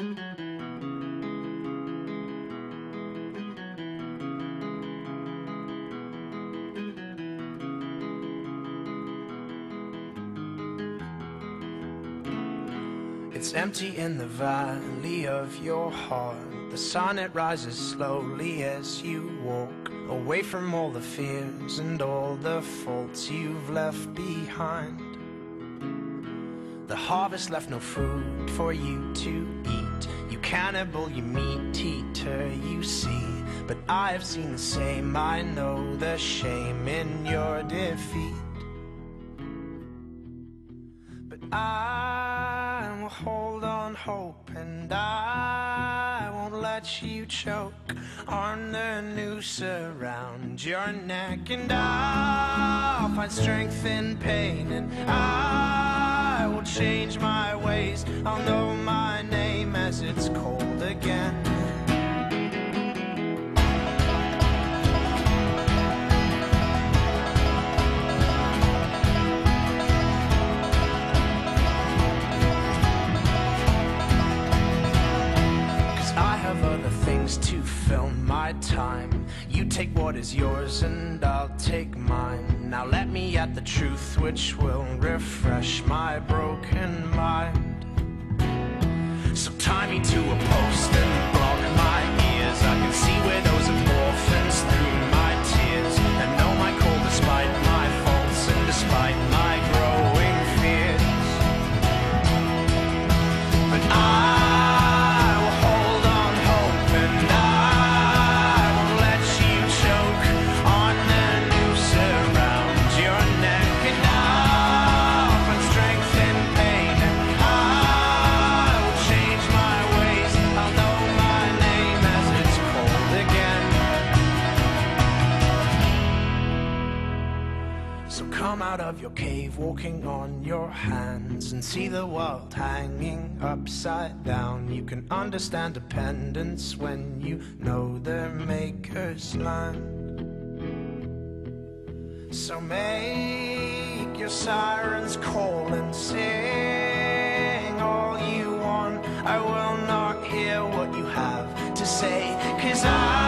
It's empty in the valley of your heart. The sun it rises slowly as you walk away from all the fears and all the faults you've left behind. The harvest left no food for you to eat. Cannibal, you meat eater, you see. But I have seen the same. I know the shame in your defeat. But I will hold on hope and I won't let you choke on the noose around your neck. And I'll find strength in pain and I will change my ways. Know my as it's cold again. Cause I have other things to fill my time. You take what is yours and I'll take mine. Now let me at the truth which will refresh my broken mind. So tie me to a post out of your cave, walking on your hands, and see the world hanging upside down. You can understand dependence when you know their maker's land. So make your sirens call and sing all you want. I will not hear what you have to say, cause I.